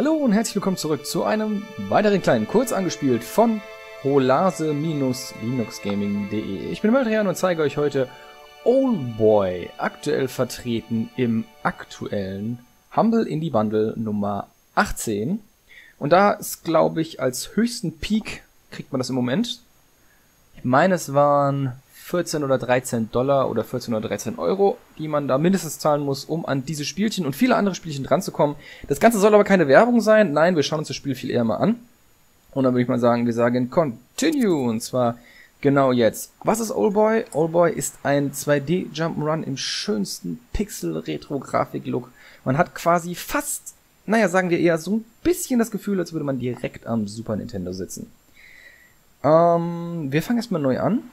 Hallo und herzlich willkommen zurück zu einem weiteren kleinen Kurz angespielt von holase-linuxgaming.de. Ich bin Maldrian und zeige euch heute Oldboy, aktuell vertreten im aktuellen Humble Indie Bundle Nummer 18. Und da ist, glaube ich, als höchsten Peak kriegt man das im Moment. Ich meine, es waren 14 oder 13 Dollar oder 14 oder 13 Euro, die man da mindestens zahlen muss, um an diese Spielchen und viele andere Spielchen dranzukommen. Das Ganze soll aber keine Werbung sein. Nein, wir schauen uns das Spiel viel eher mal an. Und dann würde ich mal sagen, wir sagen Continue. Und zwar genau jetzt. Was ist Oldboy? Oldboy ist ein 2D Jump'n'Run im schönsten Pixel-Retro-Grafik-Look. Man hat quasi fast, naja, sagen wir eher so ein bisschen das Gefühl, als würde man direkt am Super Nintendo sitzen. Ähm, wir fangen erstmal neu an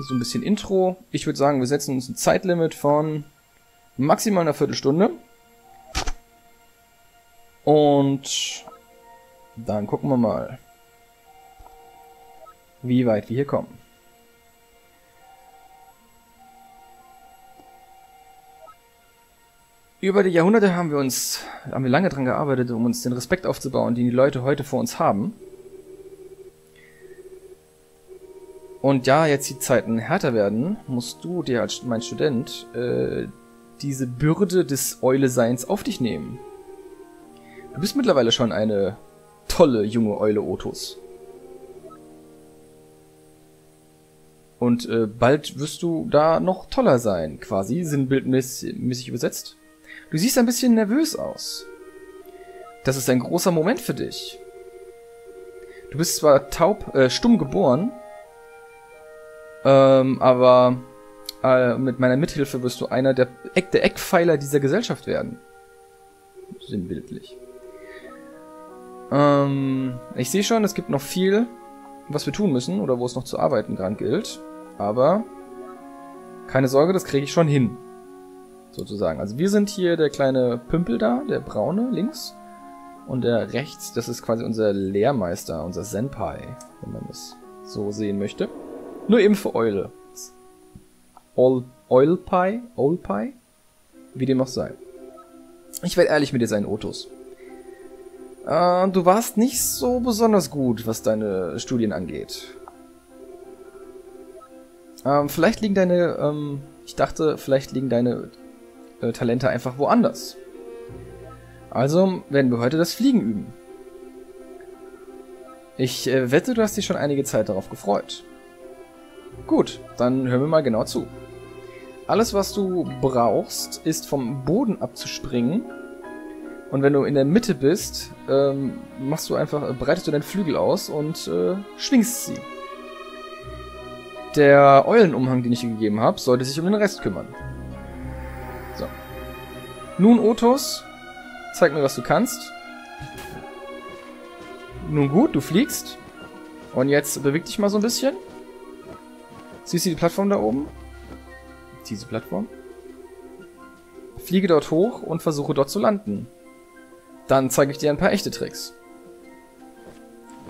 so ein bisschen Intro. Ich würde sagen, wir setzen uns ein Zeitlimit von maximal einer Viertelstunde. Und dann gucken wir mal, wie weit wir hier kommen. Über die Jahrhunderte haben wir uns, haben wir lange dran gearbeitet, um uns den Respekt aufzubauen, den die Leute heute vor uns haben. Und ja, jetzt die Zeiten härter werden, musst du dir als mein Student äh, diese Bürde des Eule-Seins auf dich nehmen. Du bist mittlerweile schon eine tolle junge Eule Otus. Und äh, bald wirst du da noch toller sein, quasi sinnbildmäßig übersetzt. Du siehst ein bisschen nervös aus. Das ist ein großer Moment für dich. Du bist zwar taub, äh, stumm geboren, ähm, aber äh, mit meiner Mithilfe wirst du einer der, Eck, der Eckpfeiler dieser Gesellschaft werden. Sinnbildlich. Ähm, ich sehe schon, es gibt noch viel, was wir tun müssen oder wo es noch zu arbeiten dran gilt. Aber keine Sorge, das kriege ich schon hin. Sozusagen. Also wir sind hier der kleine Pümpel da, der braune links. Und der rechts, das ist quasi unser Lehrmeister, unser Senpai, wenn man es so sehen möchte. Nur eben für Eule. Oil, Oil Pie? Oil Pie? Wie dem auch sei. Ich werde ehrlich mit dir sein, Otus. Äh, du warst nicht so besonders gut, was deine Studien angeht. Ähm, vielleicht liegen deine, ähm, ich dachte, vielleicht liegen deine äh, Talente einfach woanders. Also werden wir heute das Fliegen üben. Ich äh, wette, du hast dich schon einige Zeit darauf gefreut. Gut, dann hören wir mal genau zu. Alles, was du brauchst, ist vom Boden abzuspringen. Und wenn du in der Mitte bist, ähm, machst du einfach, breitest du deinen Flügel aus und äh, schwingst sie. Der Eulenumhang, den ich dir gegeben habe, sollte sich um den Rest kümmern. So. Nun, Otos, zeig mir, was du kannst. Nun gut, du fliegst. Und jetzt beweg dich mal so ein bisschen. Siehst du die Plattform da oben? Diese Plattform? Fliege dort hoch und versuche dort zu landen. Dann zeige ich dir ein paar echte Tricks.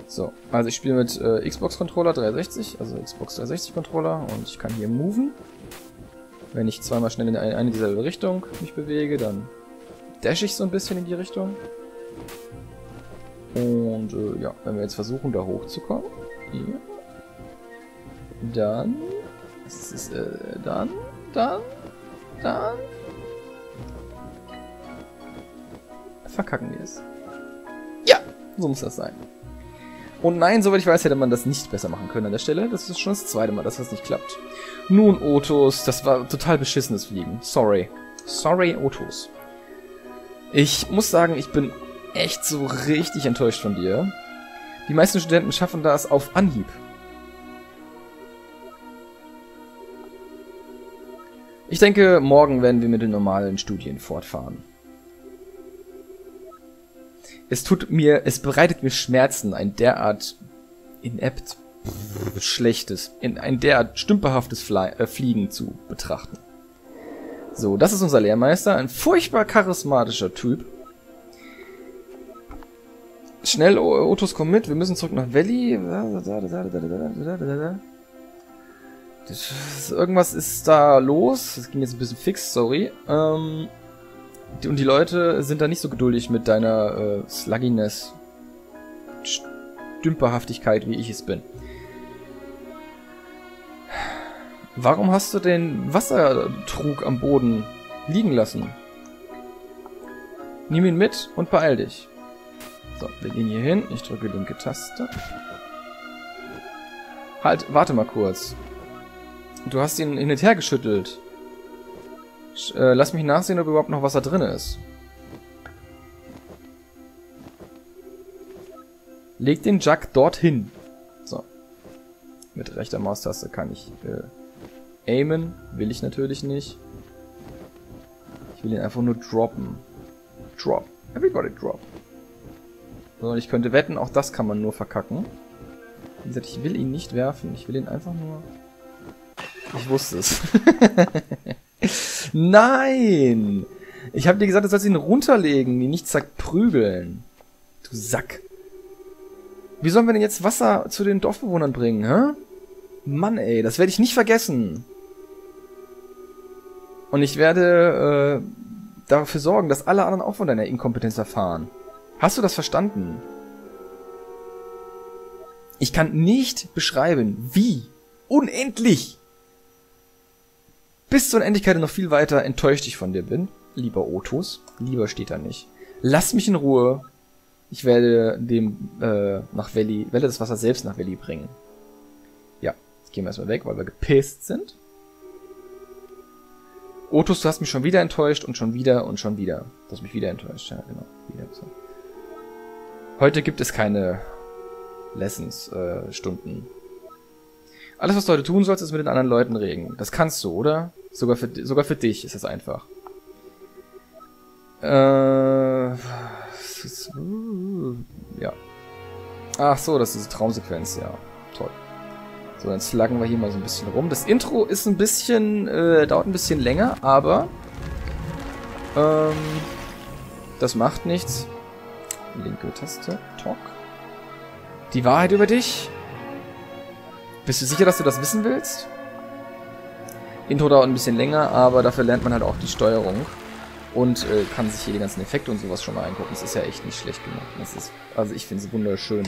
So, also ich spiele mit äh, Xbox Controller 360, also Xbox 360 Controller und ich kann hier moven. Wenn ich zweimal schnell in eine, eine dieselbe Richtung mich bewege, dann dash ich so ein bisschen in die Richtung. Und äh, ja, wenn wir jetzt versuchen, da hochzukommen. Hier. Dann. Was ist, äh, dann, dann, dann. Verkacken wir es. Ja, so muss das sein. Und nein, soweit ich weiß, hätte man das nicht besser machen können an der Stelle. Das ist schon das zweite Mal, dass das nicht klappt. Nun, Otos, das war total beschissenes Fliegen. Sorry. Sorry, Otos. Ich muss sagen, ich bin echt so richtig enttäuscht von dir. Die meisten Studenten schaffen das auf Anhieb. Ich denke, morgen werden wir mit den normalen Studien fortfahren. Es tut mir, es bereitet mir Schmerzen, ein derart inept, schlechtes, in ein derart stümperhaftes Fly, äh, Fliegen zu betrachten. So, das ist unser Lehrmeister, ein furchtbar charismatischer Typ. Schnell, Otos, komm mit, wir müssen zurück nach Valley. Das, irgendwas ist da los. Das ging jetzt ein bisschen fix, sorry. Ähm, Und die Leute sind da nicht so geduldig mit deiner äh, Slugginess, Stümperhaftigkeit, wie ich es bin. Warum hast du den Wassertrug am Boden liegen lassen? Nimm ihn mit und beeil dich. So, wir gehen hier hin. Ich drücke linke Taste. Halt, warte mal kurz. Du hast ihn hin und her geschüttelt. Äh, lass mich nachsehen, ob überhaupt noch Wasser drin ist. Leg den Jug dorthin. So. Mit rechter Maustaste kann ich äh, aimen. Will ich natürlich nicht. Ich will ihn einfach nur droppen. Drop. Everybody drop. So, und ich könnte wetten, auch das kann man nur verkacken. Wie gesagt, ich will ihn nicht werfen. Ich will ihn einfach nur... Ich wusste es. Nein! Ich habe dir gesagt, du sollst ihn runterlegen, ihn nicht zerprügeln. Du Sack. Wie sollen wir denn jetzt Wasser zu den Dorfbewohnern bringen, hä? Mann, ey, das werde ich nicht vergessen. Und ich werde äh, dafür sorgen, dass alle anderen auch von deiner Inkompetenz erfahren. Hast du das verstanden? Ich kann nicht beschreiben, wie unendlich bis zur Unendlichkeit noch viel weiter enttäuscht ich von dir bin. Lieber Otus. Lieber steht da nicht. Lass mich in Ruhe. Ich werde dem äh, nach Valley, werde das Wasser selbst nach Valley bringen. Ja, jetzt gehen wir erstmal weg, weil wir gepisst sind. Otus, du hast mich schon wieder enttäuscht und schon wieder und schon wieder. Du hast mich wieder enttäuscht, ja, genau. Wieder so. Heute gibt es keine Lessons, äh, Stunden. Alles, was du heute tun sollst, ist mit den anderen Leuten reden. Das kannst du, oder? Sogar für, sogar für dich ist das einfach. Äh, uh, ja. Ach so, das ist eine Traumsequenz, ja. Toll. So, dann sluggen wir hier mal so ein bisschen rum. Das Intro ist ein bisschen, äh, dauert ein bisschen länger, aber ähm, das macht nichts. Linke Taste, Talk. Die Wahrheit über dich. Bist du sicher, dass du das wissen willst? Intro dauert ein bisschen länger, aber dafür lernt man halt auch die Steuerung und äh, kann sich hier die ganzen Effekte und sowas schon mal angucken. Das ist ja echt nicht schlecht gemacht. Das ist, also ich finde es wunderschön.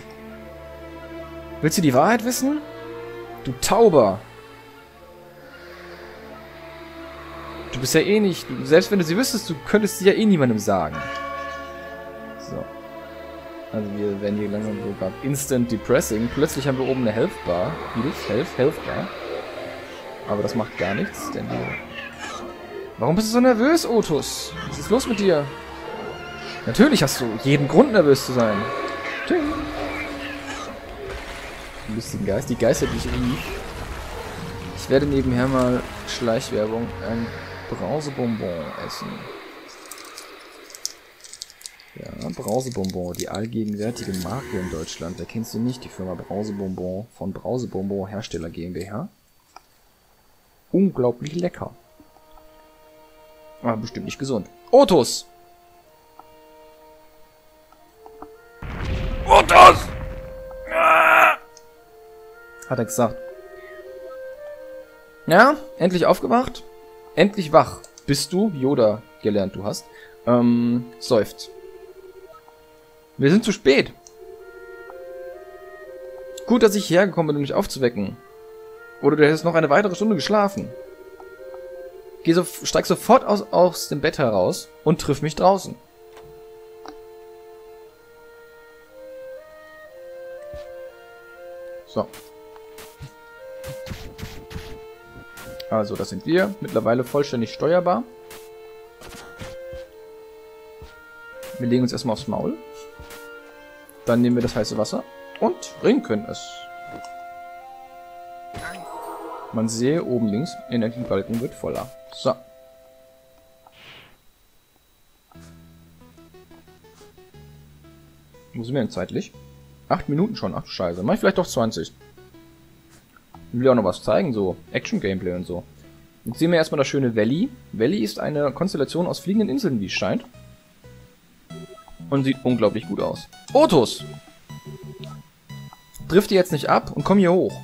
Willst du die Wahrheit wissen? Du Tauber! Du bist ja eh nicht... Selbst wenn du sie wüsstest, du könntest sie ja eh niemandem sagen. So. Also wir werden hier langsam sogar instant depressing. Plötzlich haben wir oben eine Health Bar. Health, Health, Health Bar. Aber das macht gar nichts, denn wir Warum bist du so nervös, Otus? Was ist los mit dir? Natürlich hast du jeden Grund, nervös zu sein. Ting. Lustigen Geist. Die Geister, die ich lieb. Ich werde nebenher mal Schleichwerbung ein Brausebonbon essen. Ja, Brausebonbon, die allgegenwärtige Marke in Deutschland. Wer kennst du nicht? Die Firma Brausebonbon von Brausebonbon Hersteller GmbH. Unglaublich lecker. Aber bestimmt nicht gesund. Otus! Otus! Ah! Hat er gesagt. Ja, endlich aufgewacht. Endlich wach. Bist du, Yoda gelernt du hast. Ähm, seufzt. Wir sind zu spät. Gut, dass ich hierher gekommen bin, um dich aufzuwecken. Oder du hättest noch eine weitere Stunde geschlafen. Geh so, steig sofort aus, aus dem Bett heraus und triff mich draußen. So. Also, das sind wir. Mittlerweile vollständig steuerbar. Wir legen uns erstmal aufs Maul. Dann nehmen wir das heiße Wasser und trinken es. Man sehe oben links, Energiebalken wird voller. So. Wo sind wir denn zeitlich? Acht Minuten schon, ach du Scheiße. Mach ich vielleicht doch 20. Ich will auch noch was zeigen, so Action-Gameplay und so. Jetzt sehen wir erstmal das schöne Valley. Valley ist eine Konstellation aus fliegenden Inseln, wie es scheint. Und sieht unglaublich gut aus. Otus! Drifte jetzt nicht ab und komm hier hoch.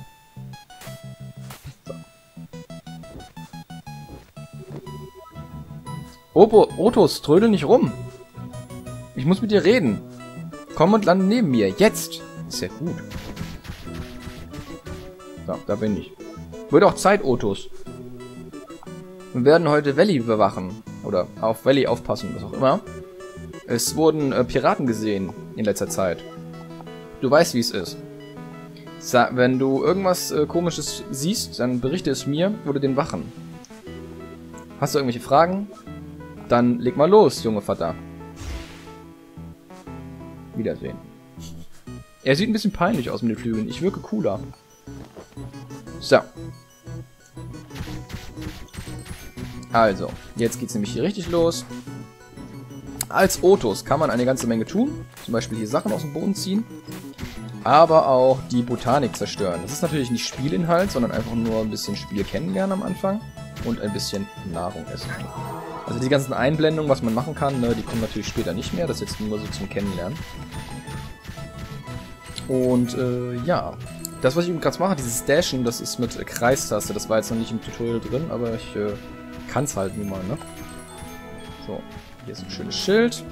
Opo, Otos, trödel nicht rum. Ich muss mit dir reden. Komm und lande neben mir. Jetzt. Ist ja gut. So, da bin ich. Wird auch Zeit, Otos. Wir werden heute Valley bewachen. Oder auf Valley aufpassen, was auch immer. Es wurden äh, Piraten gesehen in letzter Zeit. Du weißt, wie es ist. Sa wenn du irgendwas äh, komisches siehst, dann berichte es mir oder den Wachen. Hast du irgendwelche Fragen? Dann leg mal los, junge Vater. Wiedersehen. Er sieht ein bisschen peinlich aus mit den Flügeln. Ich wirke cooler. So. Also, jetzt geht's nämlich hier richtig los. Als Otos kann man eine ganze Menge tun. Zum Beispiel hier Sachen aus dem Boden ziehen. Aber auch die Botanik zerstören. Das ist natürlich nicht Spielinhalt, sondern einfach nur ein bisschen Spiel kennenlernen am Anfang. Und ein bisschen Nahrung essen. Also die ganzen Einblendungen, was man machen kann, ne, die kommen natürlich später nicht mehr. Das ist jetzt nur so zum Kennenlernen. Und äh, ja, das, was ich gerade mache, dieses Dashen, das ist mit Kreistaste. Das war jetzt noch nicht im Tutorial drin, aber ich äh, kann es halt nun mal, ne? So, hier ist ein schönes Schild.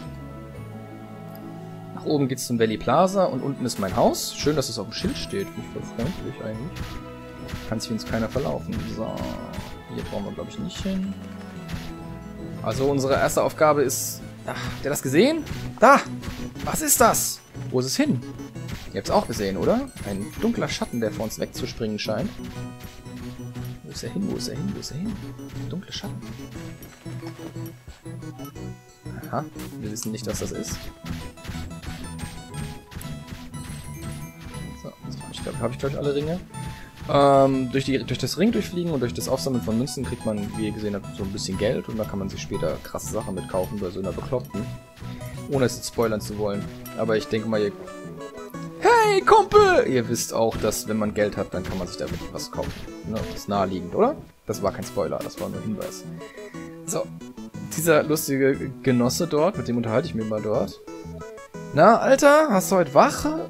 Nach oben geht es zum Valley Plaza und unten ist mein Haus. Schön, dass es auf dem Schild steht. Finde ich voll freundlich eigentlich. Kann sich uns keiner verlaufen. So, hier brauchen wir, glaube ich, nicht hin. Also unsere erste Aufgabe ist... Ach, habt ihr das gesehen? Da! Was ist das? Wo ist es hin? Ihr habt es auch gesehen, oder? Ein dunkler Schatten, der vor uns wegzuspringen scheint. Wo ist er hin? Wo ist er hin? Wo ist er hin? Dunkle Schatten. Aha, wir wissen nicht, was das ist. So, ich glaube, habe ich glaube ich alle Ringe. Ähm, durch, die, durch das Ring durchfliegen und durch das Aufsammeln von Münzen kriegt man, wie ihr gesehen habt, so ein bisschen Geld und da kann man sich später krasse Sachen mitkaufen bei so einer Bekloppten. Ohne es jetzt spoilern zu wollen. Aber ich denke mal, ihr Hey, Kumpel! Ihr wisst auch, dass wenn man Geld hat, dann kann man sich damit was kaufen. Ne? Das ist naheliegend, oder? Das war kein Spoiler, das war nur ein Hinweis. So, dieser lustige Genosse dort, mit dem unterhalte ich mich mal dort. Na, Alter, hast du heute Wache?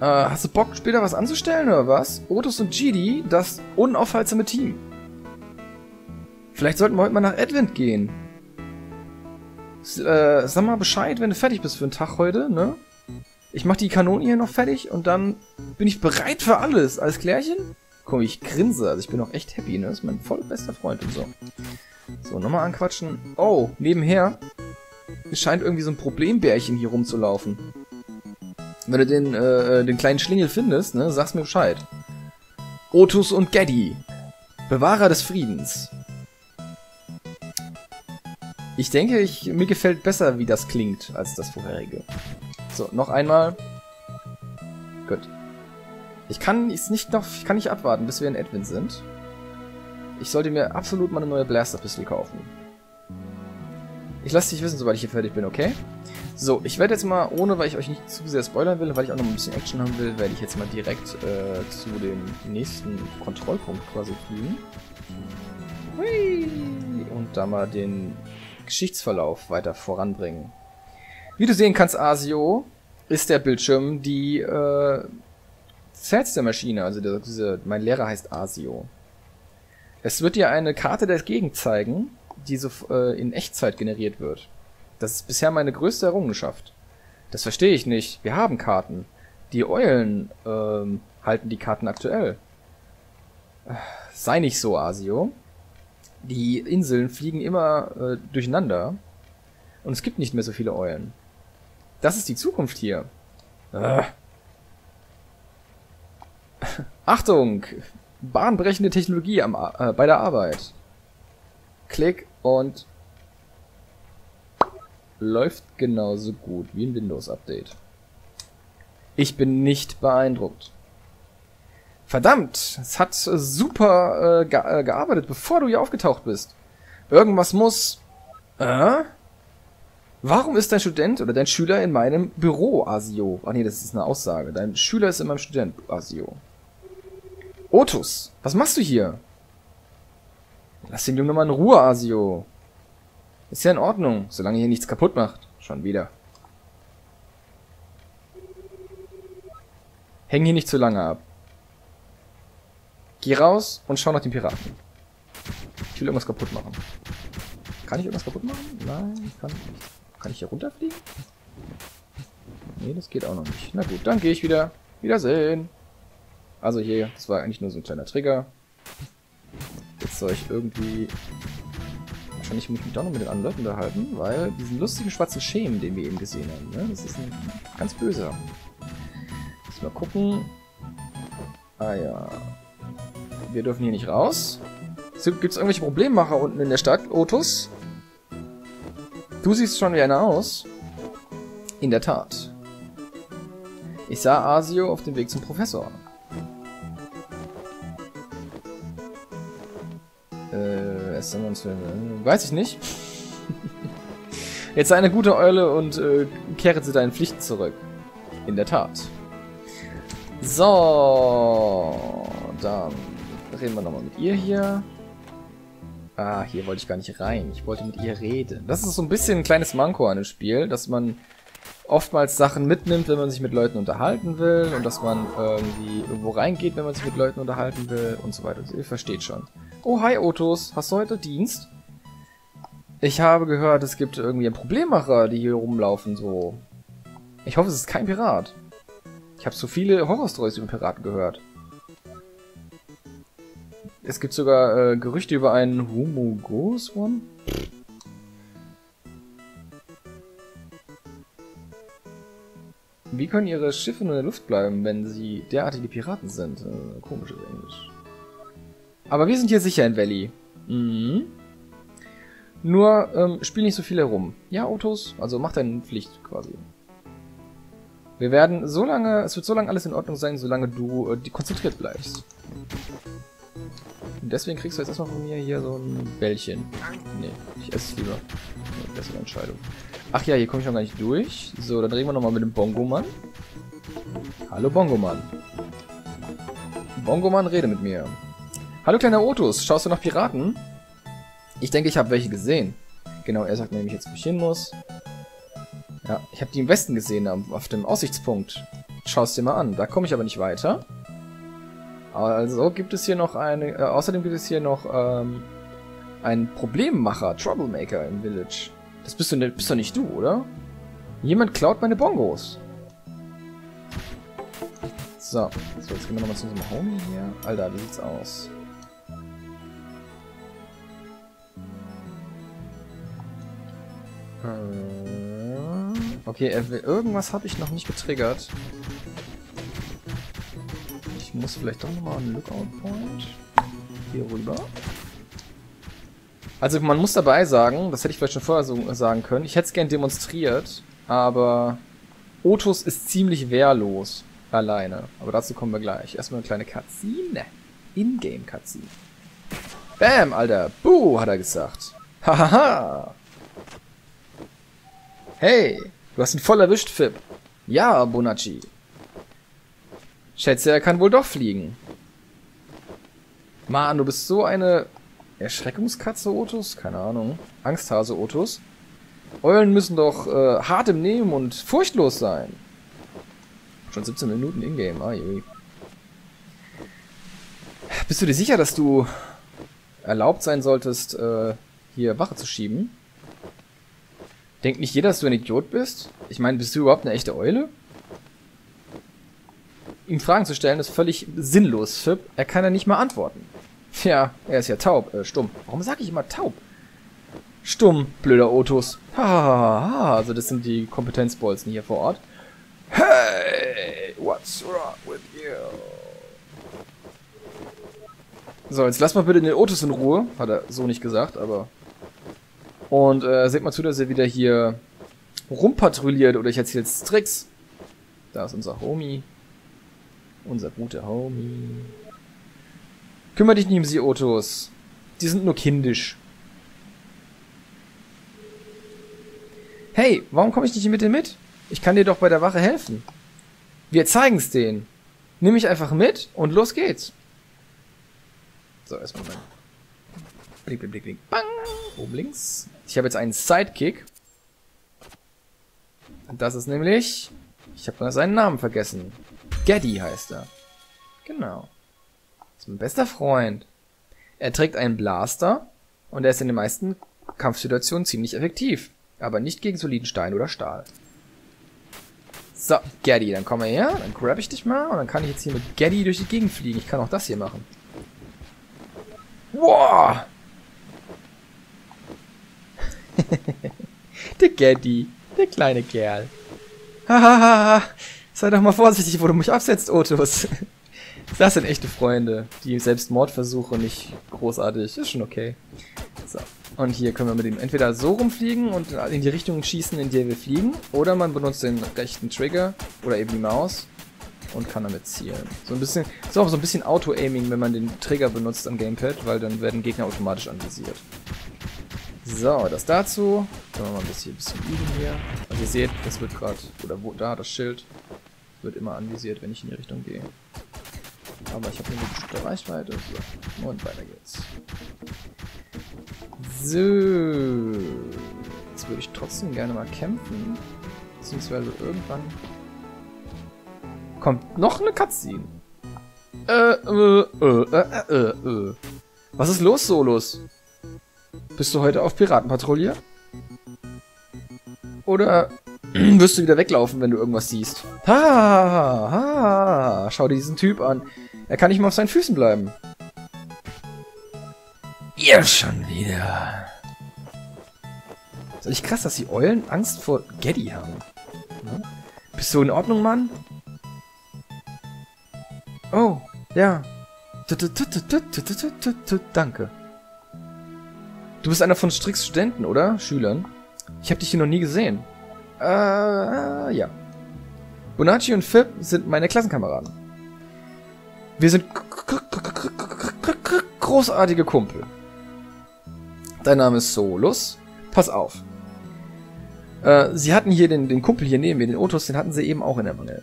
Äh, hast du Bock, später was anzustellen, oder was? Otus und Gidi, das unaufhaltsame Team. Vielleicht sollten wir heute mal nach Advent gehen. Äh, sag mal Bescheid, wenn du fertig bist für den Tag heute, ne? Ich mach die Kanone hier noch fertig und dann bin ich bereit für alles. Alles klärchen? Guck, ich grinse. Also ich bin auch echt happy, ne? Das ist mein voll bester Freund und so. So, nochmal anquatschen. Oh, nebenher. Es scheint irgendwie so ein Problembärchen hier rumzulaufen. Wenn du den, äh, den kleinen Schlingel findest, ne, sag's mir Bescheid. Otus und Geddy. Bewahrer des Friedens. Ich denke, ich, mir gefällt besser, wie das klingt, als das vorherige. So, noch einmal. Gut. Ich kann es nicht noch, ich kann nicht abwarten, bis wir in Edwin sind. Ich sollte mir absolut mal eine neue Blaster-Pistole kaufen. Ich lasse dich wissen, sobald ich hier fertig bin, okay? So, ich werde jetzt mal, ohne weil ich euch nicht zu sehr spoilern will, weil ich auch noch ein bisschen Action haben will, werde ich jetzt mal direkt äh, zu dem nächsten Kontrollpunkt quasi fliegen. Hui! Und da mal den Geschichtsverlauf weiter voranbringen. Wie du sehen kannst, Asio, ist der Bildschirm die äh, zählste Maschine. Also der, diese, mein Lehrer heißt Asio. Es wird dir eine Karte der Gegend zeigen, die so äh, in Echtzeit generiert wird. Das ist bisher meine größte Errungenschaft. Das verstehe ich nicht. Wir haben Karten. Die Eulen ähm, halten die Karten aktuell. Sei nicht so, Asio. Die Inseln fliegen immer äh, durcheinander. Und es gibt nicht mehr so viele Eulen. Das ist die Zukunft hier. Äh. Achtung! Bahnbrechende Technologie am, äh, bei der Arbeit. Klick und läuft genauso gut wie ein Windows-Update. Ich bin nicht beeindruckt. Verdammt, es hat super äh, ge äh, gearbeitet, bevor du hier aufgetaucht bist. Irgendwas muss... Äh? Warum ist dein Student oder dein Schüler in meinem Büro, Asio? Ach nee, das ist eine Aussage. Dein Schüler ist in meinem Student, Asio. Otus, was machst du hier? Lass den Jungen mal in Ruhe, Asio. Ist ja in Ordnung, solange hier nichts kaputt macht. Schon wieder. Häng hier nicht zu lange ab. Geh raus und schau nach den Piraten. Ich will irgendwas kaputt machen. Kann ich irgendwas kaputt machen? Nein, kann ich nicht. Kann ich hier runterfliegen? Nee, das geht auch noch nicht. Na gut, dann gehe ich wieder. Wiedersehen. Also hier, das war eigentlich nur so ein kleiner Trigger. Jetzt soll ich irgendwie... Muss ich mich doch noch mit den anderen Leuten unterhalten, weil diesen lustigen schwarzen Schemen, den wir eben gesehen haben, ne? das ist ein ganz böser. Muss mal gucken. Ah ja. Wir dürfen hier nicht raus. Gibt es irgendwelche Problemmacher unten in der Stadt, Otus? Du siehst schon wie einer aus. In der Tat. Ich sah Asio auf dem Weg zum Professor. Äh, es uns Weiß ich nicht. Jetzt sei eine gute Eule und äh, kehre zu deinen Pflichten zurück. In der Tat. So, dann reden wir nochmal mit ihr hier. Ah, hier wollte ich gar nicht rein. Ich wollte mit ihr reden. Das ist so ein bisschen ein kleines Manko an dem Spiel, dass man oftmals Sachen mitnimmt, wenn man sich mit Leuten unterhalten will und dass man irgendwie irgendwo reingeht, wenn man sich mit Leuten unterhalten will und so weiter. Ihr versteht schon. Oh, hi Otos. Hast du heute Dienst? Ich habe gehört, es gibt irgendwie einen Problemmacher, die hier rumlaufen, so. Ich hoffe, es ist kein Pirat. Ich habe so viele Horrorstories über Piraten gehört. Es gibt sogar äh, Gerüchte über einen Humongous One. Wie können ihre Schiffe in der Luft bleiben, wenn sie derartige Piraten sind? Äh, komisches Englisch. Aber wir sind hier sicher in Valley. Mhm. Nur, ähm, spiel nicht so viel herum. Ja, Autos? Also mach deine Pflicht quasi. Wir werden so lange, es wird so lange alles in Ordnung sein, solange du äh, konzentriert bleibst. Und deswegen kriegst du jetzt erstmal von mir hier so ein Bällchen. Nee, ich esse es lieber. Bessere Entscheidung. Ach ja, hier komme ich noch gar nicht durch. So, dann reden wir nochmal mit dem Bongo-Mann. Hallo Bongo-Mann. Bongo-Mann, rede mit mir. Hallo kleiner Otus, schaust du nach Piraten? Ich denke, ich habe welche gesehen. Genau, er sagt nämlich jetzt, wo ich hin muss. Ja, ich habe die im Westen gesehen, auf dem Aussichtspunkt. Schau es dir mal an. Da komme ich aber nicht weiter. Also gibt es hier noch eine... Äh, außerdem gibt es hier noch ähm, einen Problemmacher, Troublemaker im Village. Das bist du, bist doch nicht du, oder? Jemand klaut meine Bongos. So, so jetzt gehen wir nochmal zu unserem Homie hier. Alter, wie sieht's aus? Äh, okay, irgendwas habe ich noch nicht getriggert muss vielleicht doch nochmal einen Lookout Point hier rüber. Also man muss dabei sagen, das hätte ich vielleicht schon vorher so sagen können, ich hätte es gern demonstriert, aber Otus ist ziemlich wehrlos alleine. Aber dazu kommen wir gleich. Erstmal eine kleine Cutscene. In-Game Cutscene. Bam, Alter. Buh, hat er gesagt. Hahaha. Hey, du hast ihn voll erwischt, Fib. Ja, Bonacci. Schätze, er kann wohl doch fliegen. Mann, du bist so eine Erschreckungskatze, Otus? Keine Ahnung. Angsthase, Otus. Eulen müssen doch äh, hart im Nehmen und furchtlos sein. Schon 17 Minuten Ingame. Ah, je. Bist du dir sicher, dass du erlaubt sein solltest, äh, hier Wache zu schieben? Denkt nicht jeder, dass du ein Idiot bist? Ich meine, bist du überhaupt eine echte Eule? ihm Fragen zu stellen, ist völlig sinnlos, Phip. Er kann ja nicht mal antworten. Ja, er ist ja taub, äh, stumm. Warum sage ich immer taub? Stumm, blöder Otus. Hahaha, also das sind die Kompetenzbolzen hier vor Ort. Hey, what's wrong with you? So, jetzt lass mal bitte den Otus in Ruhe. Hat er so nicht gesagt, aber... Und äh, seht mal zu, dass er wieder hier rumpatrouilliert oder ich erzähle jetzt Tricks. Da ist unser Homie. Unser guter Homie. Kümmer dich nicht um sie, Otos. Die sind nur kindisch. Hey, warum komme ich nicht mit dir mit? Ich kann dir doch bei der Wache helfen. Wir zeigen's denen. Nimm mich einfach mit und los geht's. So, erstmal mein. Blink, blink, blink, blink. Bang! Oben links. Ich habe jetzt einen Sidekick. Das ist nämlich... Ich habe seinen Namen vergessen. Gaddy heißt er. Genau. Das ist mein bester Freund. Er trägt einen Blaster Und er ist in den meisten Kampfsituationen ziemlich effektiv. Aber nicht gegen soliden Stein oder Stahl. So, Gaddy, dann komm mal her, dann grab ich dich mal und dann kann ich jetzt hier mit Gaddy durch die Gegend fliegen. Ich kann auch das hier machen. Wow! der Gaddy, der kleine Kerl. Hahaha, sei doch mal vorsichtig, wo du mich absetzt, Otus. Das sind echte Freunde, die Selbstmordversuche nicht großartig. Ist schon okay. So. Und hier können wir mit ihm entweder so rumfliegen und in die Richtung schießen, in der wir fliegen, oder man benutzt den rechten Trigger oder eben die Maus und kann damit zielen. So ein bisschen, ist auch so ein bisschen Auto-Aiming, wenn man den Trigger benutzt am Gamepad, weil dann werden Gegner automatisch anvisiert. So, das dazu. Können wir mal ein bisschen, ein bisschen üben hier. Also ihr seht, das wird gerade, oder wo, da, das Schild wird immer anvisiert, wenn ich in die Richtung gehe. Aber ich habe eine bestimmte Reichweite. So, und weiter geht's. So. Jetzt würde ich trotzdem gerne mal kämpfen. Beziehungsweise irgendwann... Kommt noch eine Cutscene. Äh, äh, äh, äh, äh, äh. Was ist los, Solos? Bist du heute auf Piratenpatrouille? Oder wirst du wieder weglaufen, wenn du irgendwas siehst? Ha, ha, ha, schau dir diesen Typ an. Er kann nicht mal auf seinen Füßen bleiben. Ihr schon wieder. Ist eigentlich krass, dass die Eulen Angst vor Geddy haben. Hm? Bist du in Ordnung, Mann? Ja. Danke. Du bist einer von Stricks Studenten, oder? Schülern? Ich habe dich hier noch nie gesehen. Äh, ja. Bonacci und Phip sind meine Klassenkameraden. Wir sind großartige Kumpel. Dein Name ist Solus. Pass auf. Äh, sie hatten hier den, den Kumpel hier neben mir, den Otus, den hatten sie eben auch in der Mangel.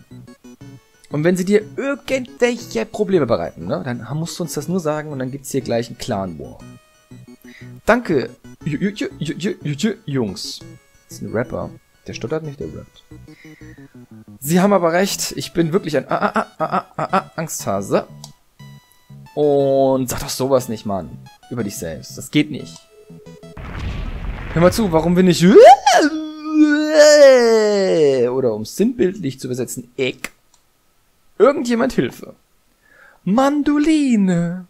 Und wenn sie dir irgendwelche Probleme bereiten, ne, dann musst du uns das nur sagen und dann gibt's hier gleich einen Clan-War. Danke, Jungs. Das ist ein Rapper. Der stottert nicht, der rappt. Sie haben aber recht, ich bin wirklich ein ah, ah, ah, ah, ah, Angsthase. Und sag doch sowas nicht, Mann. Über dich selbst. Das geht nicht. Hör mal zu, warum bin ich... Oder um sinnbildlich zu übersetzen, Eck. Irgendjemand Hilfe. Mandoline.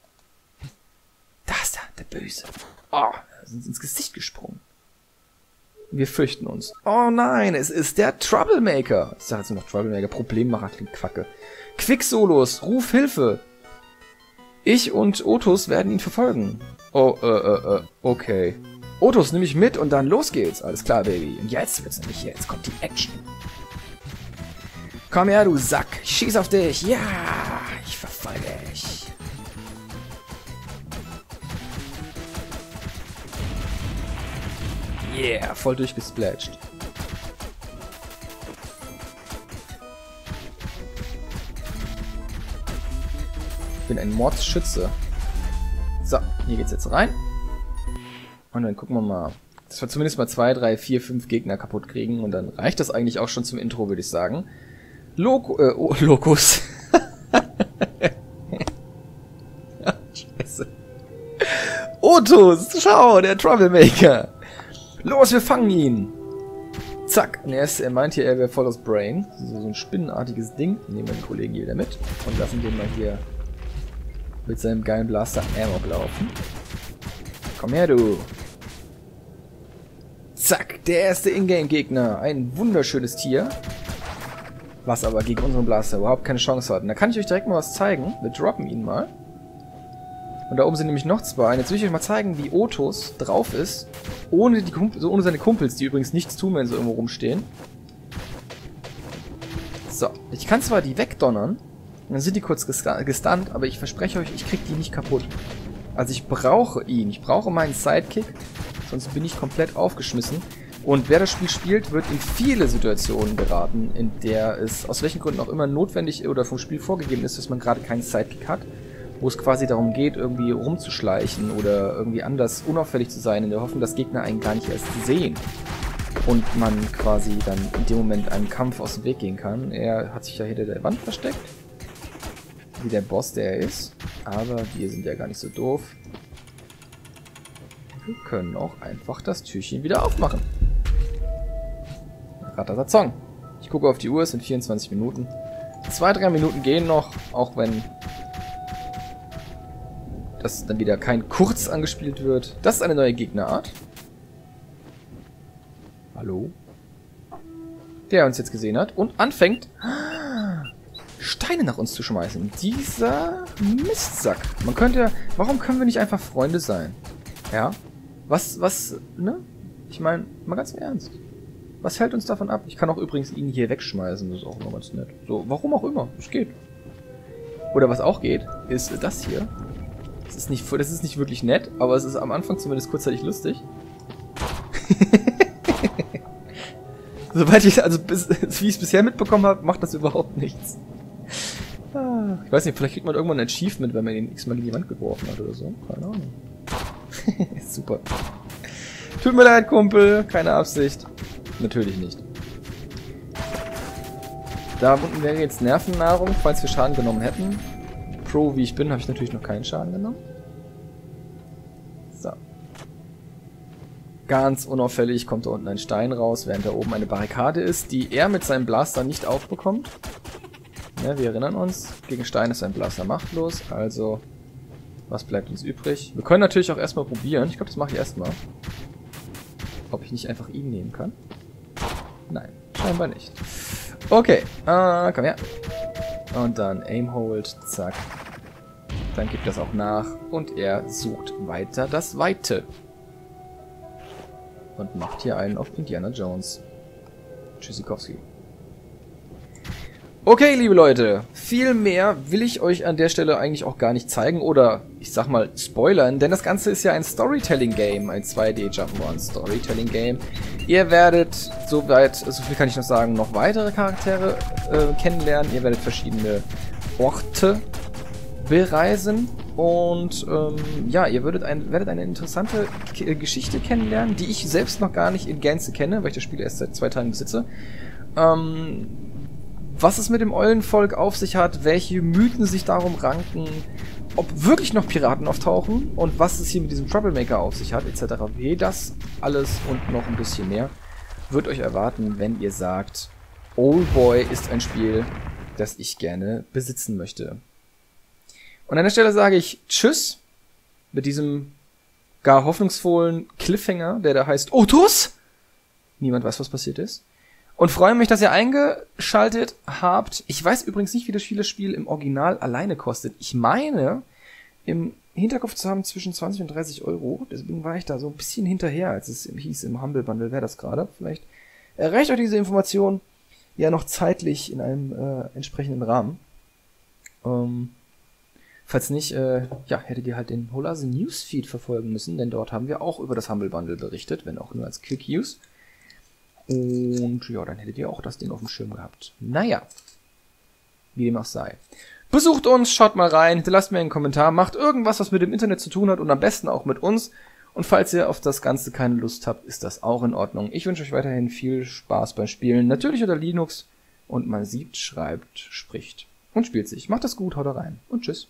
Da ist er, der Böse. Oh, sind ins Gesicht gesprungen. Wir fürchten uns. Oh nein, es ist der Troublemaker. Ich sage jetzt nur noch Troublemaker. Problemmacher klingt Quacke. Quicksolos, ruf Hilfe. Ich und Otus werden ihn verfolgen. Oh, äh, äh, äh, okay. Otus, nimm mich mit und dann los geht's. Alles klar, Baby. Und jetzt wird's nämlich, jetzt kommt die Action. Komm her, du Sack. Schieß auf dich. Ja, ich verfolge dich. Yeah, voll durchgesplatcht. Ich bin ein Mordsschütze. So, hier geht's jetzt rein. Und dann gucken wir mal, dass wir zumindest mal zwei, drei, vier, fünf Gegner kaputt kriegen. Und dann reicht das eigentlich auch schon zum Intro, würde ich sagen. Loco, äh, oh, Locus. Scheiße. Otus, schau, der Troublemaker. Los, wir fangen ihn! Zack. Er, er meint hier, er wäre voll aus Brain. So, so ein spinnenartiges Ding. Nehmen wir den Kollegen hier wieder mit. Und lassen den mal hier mit seinem geilen Blaster Amok laufen. Komm her, du! Zack, der erste Ingame-Gegner. Ein wunderschönes Tier. Was aber gegen unseren Blaster überhaupt keine Chance hat. Und da kann ich euch direkt mal was zeigen. Wir droppen ihn mal. Und da oben sind nämlich noch zwei. Und jetzt will ich euch mal zeigen, wie Otus drauf ist, ohne, die Kumpel, ohne seine Kumpels, die übrigens nichts tun, wenn sie irgendwo rumstehen. So, ich kann zwar die wegdonnern, dann sind die kurz gestunt, aber ich verspreche euch, ich krieg die nicht kaputt. Also ich brauche ihn, ich brauche meinen Sidekick, sonst bin ich komplett aufgeschmissen. Und wer das Spiel spielt, wird in viele Situationen geraten, in der es aus welchen Gründen auch immer notwendig oder vom Spiel vorgegeben ist, dass man gerade keinen Sidekick hat wo es quasi darum geht, irgendwie rumzuschleichen oder irgendwie anders unauffällig zu sein, in der Hoffnung, dass Gegner einen gar nicht erst sehen. Und man quasi dann in dem Moment einen Kampf aus dem Weg gehen kann. Er hat sich ja hinter der Wand versteckt. Wie der Boss, der er ist. Aber wir sind ja gar nicht so doof. wir können auch einfach das Türchen wieder aufmachen. Ratatatzong. Ich gucke auf die Uhr, es sind 24 Minuten. Zwei, drei Minuten gehen noch, auch wenn das dann wieder kein Kurz angespielt wird. Das ist eine neue Gegnerart. Hallo? Der uns jetzt gesehen hat und anfängt Steine nach uns zu schmeißen. Dieser Mistsack. Man könnte... Warum können wir nicht einfach Freunde sein? Ja? Was, was, ne? Ich meine, mal ganz im Ernst. Was hält uns davon ab? Ich kann auch übrigens ihn hier wegschmeißen, das ist auch noch ganz nett. So, warum auch immer, es geht. Oder was auch geht, ist das hier. Das ist nicht, das ist nicht wirklich nett, aber es ist am Anfang zumindest kurzzeitig lustig. Soweit ich, also bis, wie ich es bisher mitbekommen habe, macht das überhaupt nichts. Ich weiß nicht, vielleicht kriegt man irgendwann ein Achievement, wenn man ihn x-mal in die Wand geworfen hat oder so. Keine Ahnung. Super. Tut mir leid, Kumpel. Keine Absicht. Natürlich nicht. Da unten wäre jetzt Nervennahrung, falls wir Schaden genommen hätten. Pro wie ich bin, habe ich natürlich noch keinen Schaden genommen. So. Ganz unauffällig kommt da unten ein Stein raus, während da oben eine Barrikade ist, die er mit seinem Blaster nicht aufbekommt. Ja, wir erinnern uns, gegen Stein ist ein Blaster machtlos, also was bleibt uns übrig? Wir können natürlich auch erstmal probieren. Ich glaube, das mache ich erstmal. Ob ich nicht einfach ihn nehmen kann? Nein, scheinbar nicht. Okay, äh, komm her. Und dann Aim Hold, zack. Dann gibt das auch nach und er sucht weiter das Weite. Und macht hier einen auf Indiana Jones. Tschüssikowski. Okay, liebe Leute, viel mehr will ich euch an der Stelle eigentlich auch gar nicht zeigen oder, ich sag mal, spoilern, denn das Ganze ist ja ein Storytelling-Game, ein 2D Jump'n'Run Storytelling-Game. Ihr werdet, soweit, so viel kann ich noch sagen, noch weitere Charaktere äh, kennenlernen, ihr werdet verschiedene Orte bereisen und ähm, ja, ihr würdet ein, werdet eine interessante K Geschichte kennenlernen, die ich selbst noch gar nicht in Gänze kenne, weil ich das Spiel erst seit zwei Tagen besitze. Ähm, was es mit dem Eulenvolk auf sich hat, welche Mythen sich darum ranken, ob wirklich noch Piraten auftauchen und was es hier mit diesem Troublemaker auf sich hat, etc. Wie das alles und noch ein bisschen mehr wird euch erwarten, wenn ihr sagt, Oldboy ist ein Spiel, das ich gerne besitzen möchte. Und an der Stelle sage ich Tschüss mit diesem gar hoffnungsvollen Cliffhanger, der da heißt Otus. Niemand weiß, was passiert ist. Und freue mich, dass ihr eingeschaltet habt. Ich weiß übrigens nicht, wie das viele Spiel im Original alleine kostet. Ich meine, im Hinterkopf zu haben zwischen 20 und 30 Euro. Deswegen war ich da so ein bisschen hinterher, als es hieß im Humble Bundle, wäre das gerade. Vielleicht erreicht euch diese Information ja noch zeitlich in einem äh, entsprechenden Rahmen. Ähm, falls nicht, äh, ja, hättet ihr halt den Holase Newsfeed verfolgen müssen, denn dort haben wir auch über das Humble Bundle berichtet, wenn auch nur als Quick Use. Und ja, dann hättet ihr auch das Ding auf dem Schirm gehabt. Naja, wie dem auch sei. Besucht uns, schaut mal rein, hinterlasst mir einen Kommentar, macht irgendwas, was mit dem Internet zu tun hat und am besten auch mit uns. Und falls ihr auf das Ganze keine Lust habt, ist das auch in Ordnung. Ich wünsche euch weiterhin viel Spaß beim Spielen, natürlich unter Linux. Und man sieht, schreibt, spricht und spielt sich. Macht das gut, haut rein und tschüss.